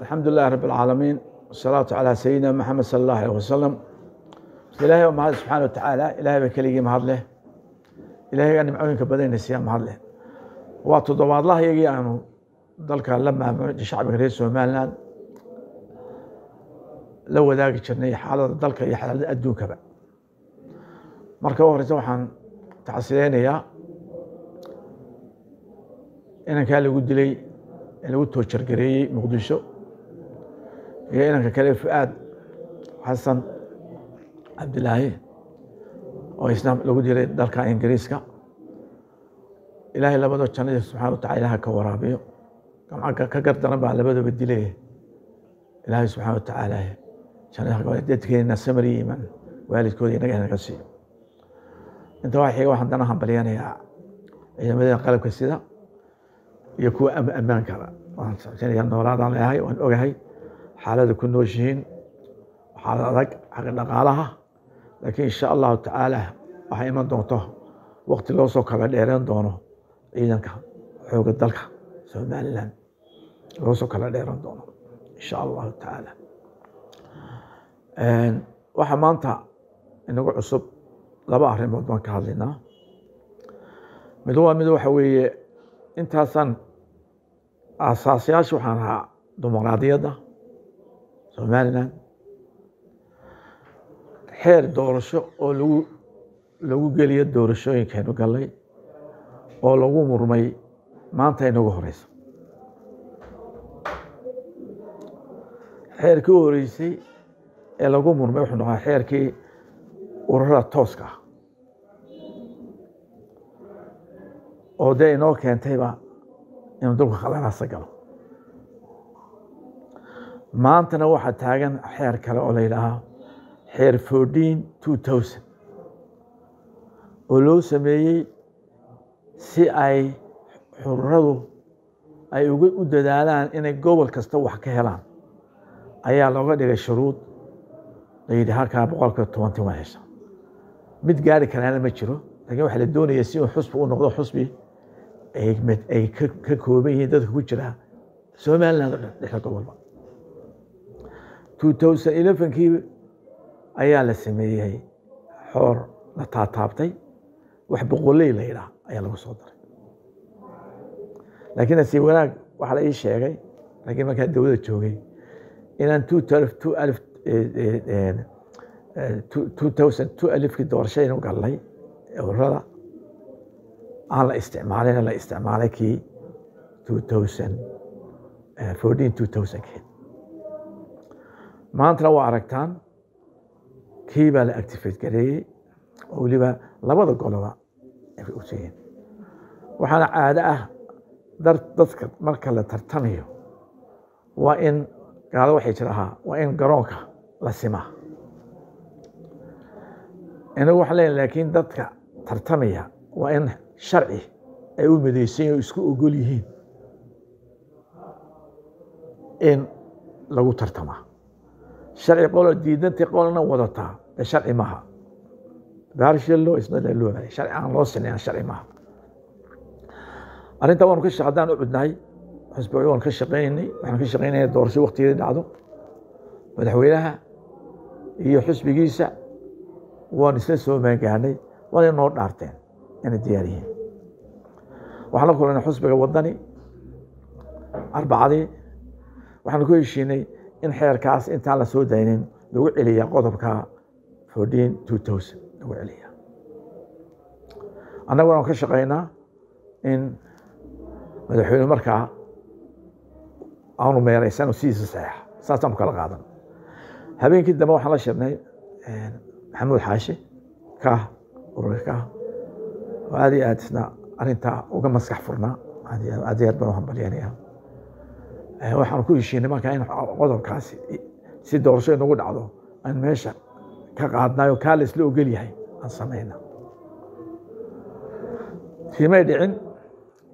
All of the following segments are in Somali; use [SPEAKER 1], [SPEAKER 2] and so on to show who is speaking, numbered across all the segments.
[SPEAKER 1] alxamdu lilahi rabi اlcaalamiin wasalaatu calaa sayidina maxamed sala allah alيh wasalam ilaahay oo mahad subxaana wa tacaala ilahay baa keligii mahad leh ilahay gaa nimcooyinka badayna siiya mahad leh waa toddobaadlaha iyagii aanu dalka la maamulay shacbiga reer somalilan la wadaagi jirnay xaalada dalka iyo xaalada adduunkaba. Marka u horeysa waxaan tacsideynayaa inankaa lagu dilay ee lagu toojargareeyey muqdisho iyo inanka kale fu'aad xasan cabdilaahi oo isna lagu dilay dalka ingiriiska. Ilaahay labadoo jannadii subxana wa tacala ilaha ka waraabiyo. Ka gardaran baa labadooba dilay ilaahay subxana wa tacaala dadkeena samari iman waalidkooda inaga inaga siiyo inta waa xiga waxaan dana hambalyanayaa ciidamadeena qalabka sida iyo kuwa ammaankaba waan socodsanaya noolaadaan leeyahay waan ogahay xaalada ku nooshihiin xaalad adag xagga dhaqaalaha laakiin insha allahu tacaala waxay iman doonto wakti loo soo kala dheereen doono ciidanka xooga dalka somalilan loo soo kala dheeran doono insha allahu tacaala waxaa maanta inagu cusub laba arrimood baan ka hadlaynaa mid waa mid waxa weeye intaasaan aasaasayaasha waxaan ahaa dimuqraadiyadda somalilan xeer doorasho oo lagu lagu geliyo doorashooyinkaynu gallay oo lagu murmay maanta inagu horeysa xeerkii u horeysay ee lagu murmay wuxuu noqdaa xeerkii ururada tooska ah. Oo dee inoo keentayba inuu dalku khaladaasa galo maantana waxaa taagan xeer kale oo la yidhaahaa xeer fourteen two thousand oo loo sameeyey si ay xururadu ay uga u dadaalaan inay gobol kasta wax ka helaan. Ayaa looga dhigay shuruud. La yidhi halkaa boqolkiiba tobantii waa hesha mid gaari karaana ma jiro. Laakiin waxaa la doonaya si uu xusbi u noqdo xusbi ay ka kooban yihiin dadka ku jira. Somaliland dhexda gobolba elevenkii ayaa la sameeyey xoor la taataabtay. Wax boqoley la yidhaah ayaa lagu soo daray. Laakiin nasiib wanaag waxaa la ii sheegay laakiin markaa dowladda joogay inaan thousand two alifkii doorashadaynu gallay ururada. Aan la isticmaalin la isticmaalay kii two thousand fourteen two thousandkii maantana waa aragtaan kii baa la activate gareeyey oo weliba labada goloba usiiyeen waxaana caado ah dadka marka la tartamayo waa in gaalo waxay jirahaa waa in garoonka la simaa inagu waxaan leeyahay laakiin dadka tartamaya waa in sharci ay u midaysan oo isku ogol yihiin in lagu tartamaa sharci qolo diidantay qolna wadataa de sharci maaha baarshelo isna laloobay sharci aan loo sinayn sharci maaha arrintaa waanu ka haddaan u cudnahay xusbi waanu ka shaqaynaynay waxaan ka shaqaynaya doorasho waktigeedii dhacdo madaxweynaha iyo xusbigiisa waan isla soo maangaanay waana noo dhaarteen inay diyaar yihiin waxaan la kulanay xusbiga wadani arbacadii waxaanu ku heshiinay in xeerkaas intaan la soo daynin lagu celiya qodobka lagu celiya. Annaguna ka shaqaynaa in madaxweyne markaa aanu meeraysan sidiisa saxiixa saasaanu kala qaadan. Habeenkii dambe waxaan la shirnay maxamuud xaashi kaah ururka oo aad iyo aad isna uga maskax furnaa. Aad iyo aad baan u hambalyanaya waxaan ku heshiinay markaa in qodobkaasi si doorasho inagu dhacdo aan meesha ka qaadnayo kaa la isla ogol yahay aan samayna. Kiimay dhicin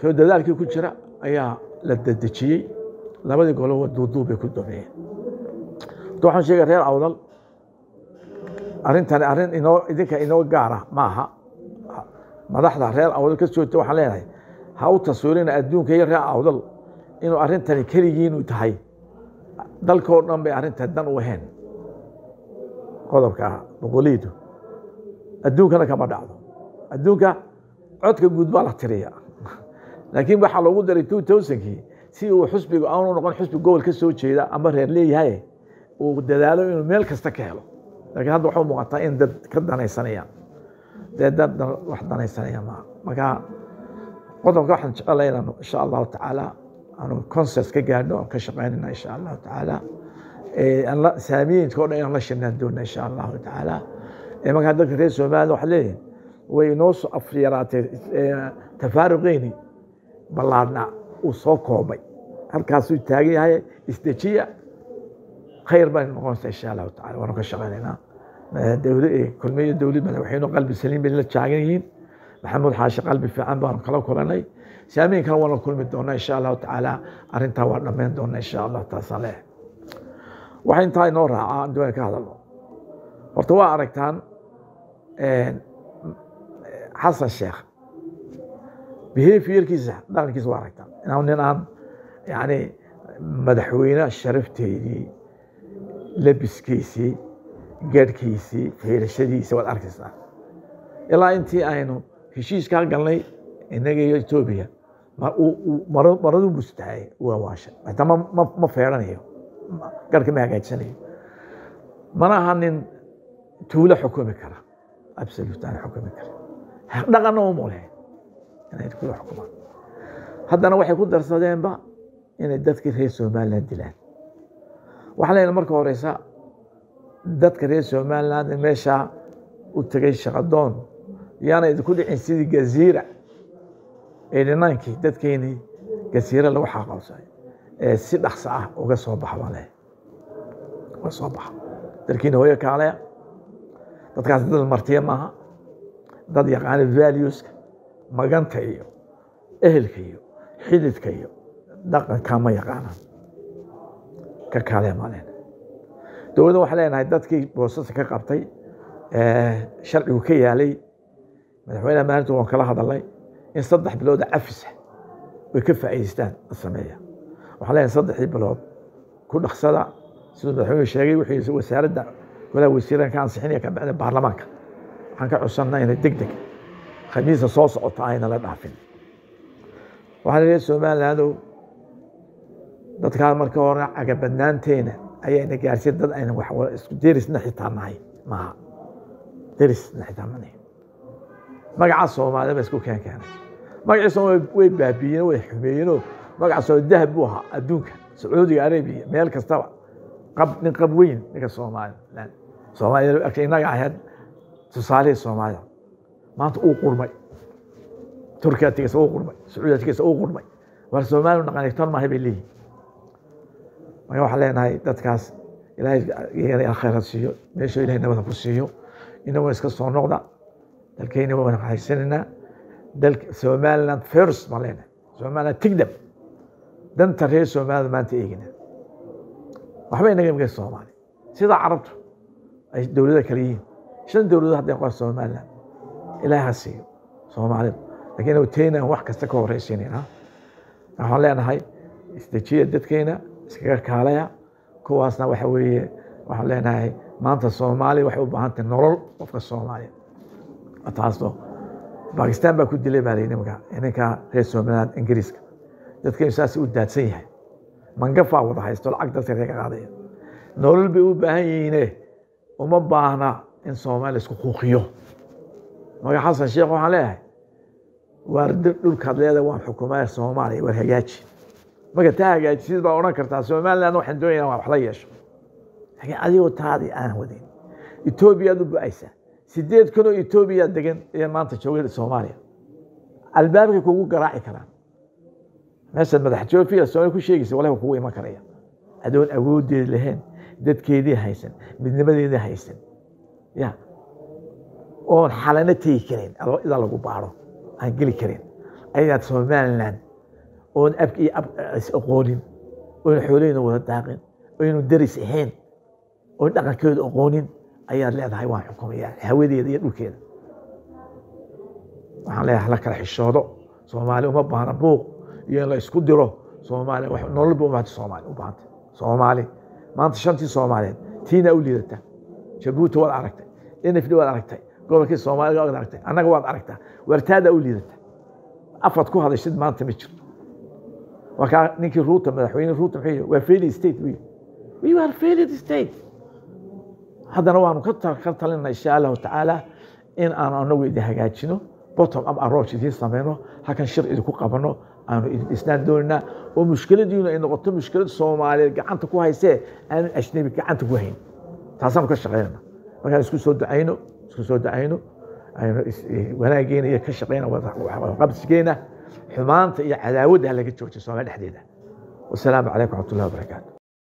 [SPEAKER 1] koo dadaalkii ku jira ayaa la dedejiyey. Labadii golobo duuduub bay ku domeeyeen horta waxaan sheegay reer awdal arrintani arrin inoo idinka inoo gaara maaha. Madaxda reer awdal ka joogta waxaan leenahay ha u taswiirina adduunka iyo reer awdal inuu arrintani keligiinu tahay. Dalkoo dhan bay arrinta dan u ahayn. Qodobka boqoliidu adduunkana kama dhacdo. Adduunka codka guud baa la tiriya laakiin waxaa loogu daray two thousandkii si uu xusbiga aanu noqon xusbi gobol ka soo jeeda ama reer leeyahay uu dadaalo inuu meel kasta ka helo. Laakiin hadda waxaa muuqataa in dad ka danaysanayaan dee dad wax danaysanaya maaha marka qodobka waxaan jecelahay inaan insha allahu tacaala aanu concert ka gaadhno aan ka shaqaynayna insha allahu tacaala saamiyinka dhan inaan la shirnaan doona insha allahu tacaala markaa dadka reer somaliland waxaa leeyihiin way inoo afyaraatay tafaaruqeyni ballaadhna uu soo koobay halkaasuu taagan yahay isdejiya khayr bay noqonaysaa insha allahu tacala waanu ka shaqaynaynaa kulmiyo dowlad madaxweyne qalbi saliim bay la taagan yihiin maxamuud xaashi qalbi fiican baanu kala kulanay saamiyinkana waana kulmi doonaa insha allahu tacaala arrintaa waa dhammayn doonaa insha allah taasaan leeyahay waxa intaa inoo raacaa doona ka hadalno. Horta waa aragtaan xasan sheekh. Behaviorkiisa dhaqankiisa waa aragtaan. Inaan nin aan yani madaxweyne sharafteedii labiskiisii gaadhkiisii fiirashadiisa waad arkaysaa. Ilaa intii aynu heshiiskaa galnay innaga iyo etoobiya maradu bustahay waa waashay hataa ma feeranayo garhka ma hagaajisanayo mana aha nin tuulo xukumi kara absolute aan xukumi kara dhaqanna uma leh inay tuulo xukumaan haddana waxay ku darsadeenba inay dadkii reer somaliland dilaan waxaa leeyahay marka horeysa dadka reer somaliland meeshaa u tegay shaqadoon yaana idinku dhicin sidii gaziira eedhinaankii dadkeenii gaziira lagu xaqabsaday ee si dhaqso ah uga soo baa leh. Uga soo baxa. Dalkiina hooyo kaaleya dadkaas dad martiya maaha. Dad yaqaana valueska maganta iyo ehelka iyo xididka iyo dhaqanka ma yaqaanaan ka kaaleya maa leena dowladda waxaa leenahay dadkii boosasa ka qabtay sharcigu ka yaalay madaxweyneha maalinta waan kala hadalnay in saddex bilooda cafisa way ka faa'iidaystaan sameeya waxaa leenahay saddexdii bilood ku dhaqsada siduu madaxweynuhu sheegay wuxuu wasaaradda golaha wasiiran ka ansixinaya ka bacda baarlamaanka. Waxaan ka codsanaa inay deg deg khamiisa soo socota ayna la dhaafin. Waxaa leeyahay somalilandow dadkaa marka hore cagabadnaanteena ayayna gaarsiin dad ayna isku derisna xitaa nahay. Maaha. Derisna xitaa ma nahay. Magaca soomaalida ba isku keen keenay magaciisa way baabiyeen way xumeeyeenoo. Magacaasoo dahab buu ahaa adduunka sacuudiga arabiya meel kastaba. Qab nin qab weyn ninka soomaaliland. Soomaaliya innaga ahayd tusaalihii soomaalida maanta uu qurmay. Turkiya tigaysa uu qurmay sacuudiya tigaysa uu qurmay. War soomaaliya dhaqanigtan maahay bay leeyihiin marka waxaan leenahay dadkaas ilaahay iyagana siiyo meesha ilahay nabada ku siiyo. Inagoo iska soo noqda dalkeyna haysanaynaa. dalka somaliland first baan leenahay somaliland tigdam danta reer somaliland maanta eegina waxba inaga imika soomaali. Sida carabtu ay dowladda kale yihiin. Shan dowladood hadday qor somaliland ilaahay ha siiyo soomaalida lakiin teenaan wax kasta ka horeysiinayna waxaan leenahay isdejiya dadkeena iskaga kaalaya. Kuwaasna waxa weeye waxaan leenahay maanta soomaaliya waxay u baahan tahay nolol qofka soomaaliya taasoo bakistan baa ku dilay baa layidhi marka ninka reer somaliland ingiriiska dadkeenu saas u daadsan yahay. Mangafaa wada haysto lacag dadka reega qaadaya. Nolol bay u baahan yihiine. Uma baahna in soomaaliya isku kuuqiyo marka xasan sheekh waxaan leeyahay waar dhulkaad leedahay waan xukumaya soomaaliya waar hagaaji. Marka taa hagaajisid baa odhan kartaa somaliland waxaan doonayna waa wax la yeesho. Laakiin adigoo taadii aan wadin. Etoobiyaad u bu-aysaa sideed kun oo etoobiya degan iyo maanta jooga soomaaliya. Albaabkay kugu garaaci karaan. Meeshaad madax joofiya soomaaliya ku sheegaysa walahi kugu iman karaya. Adoon awoodeedi lahayn dadkeedii haysan midnimadeedii haysan. Ya. Oon xalana tegi karin idaa lagu baaro aan geli karin. Ayaad somaliland oon abka iyo is aqoonin. Oon xoolaheyna wada daaqin. Oynu daris ahayn. Oon dhaqankeedu aqoonin ayaad leedahay waan xukumaya hawadeeda iyo dhulkeeda. Waxaan leeyahay la kala xishoodo. Soomaali uma baahna buuq. Iyo in la isku diro soomaali nolol ba umaata soomaali u baahanta soomaali maanta shantii soomaaliyeed tiina u liidata. Jabuuti waad aragtay nfd waad aragtay gobolkii soomaalida waad aragtay annaga waad aragtaa. Wartaada u liidata. Afad ku hadashid maanta ma jirto markaa ninkii ruuta madaxweyne ruuta muxuu yihi waa failed state buu yihi we are failed state haddana waanu ka talinaa insha allahu tacaala in aanu anagu idin hagaajino. Bottom up approach idiin sameyno halkan shir idinku qabano aanu idin dhisnaan doonina. Oo mushkiladiinu ay noqoto mushkilad soomaaliyeed gacanta ku haysee aanu ajnabi gacanta ku hayn. Taasaanu ka shaqeynana markaan isku soo ducayno isku soo ducayno aynu wanaageena iyo ka shaqeyna qabsigeena xumaanta iyo cadaawadda ha laga joojiyo dhexdeeda. Wasalaamu calaykum raxmat ullahi wabarakaatu